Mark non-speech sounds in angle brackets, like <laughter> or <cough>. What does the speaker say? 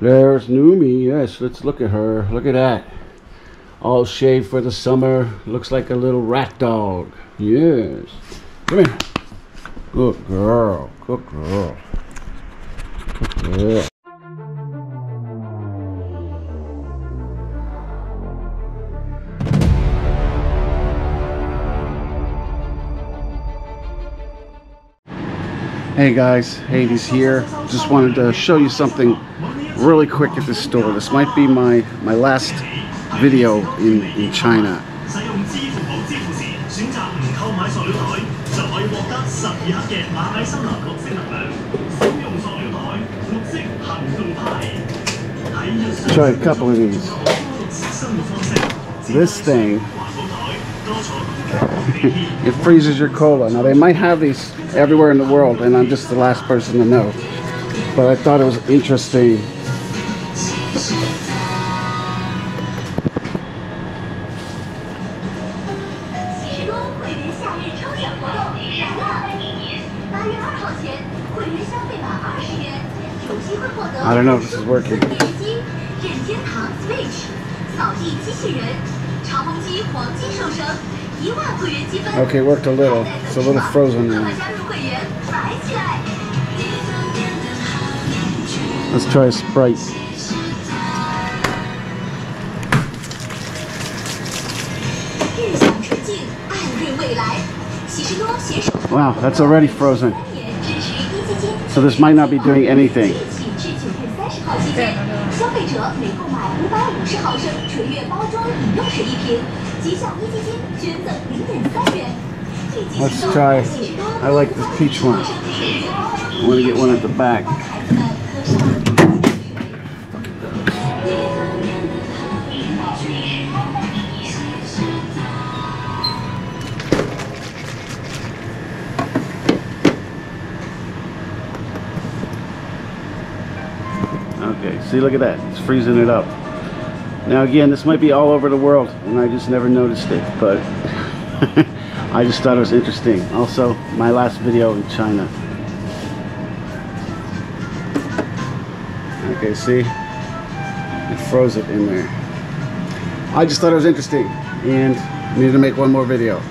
There's Numi. Yes, let's look at her. Look at that. All shaved for the summer. Looks like a little rat dog. Yes. Come here. Good girl. Good girl. Hey guys, Hades here. Just wanted to show you something really quick at this store. This might be my, my last video in, in China. Try a couple of these. This thing, <laughs> it freezes your cola. Now they might have these everywhere in the world and I'm just the last person to know. But I thought it was interesting I don't know if this is working. 任天堂 Switch 扫地机器人，超风机黄金瘦身，一万会员积分。 Okay, worked a little. It's a little frozen 快 now. 加入会员，买起来！ Let's try a Sprite. Wow, that's already frozen. So this might not be doing anything. Let's try. I like this peach one. I want to get one at the back. Okay, see, look at that. It's freezing it up. Now, again, this might be all over the world, and I just never noticed it, but <laughs> I just thought it was interesting. Also, my last video in China. Okay, see? It froze it in there. I just thought it was interesting, and needed to make one more video.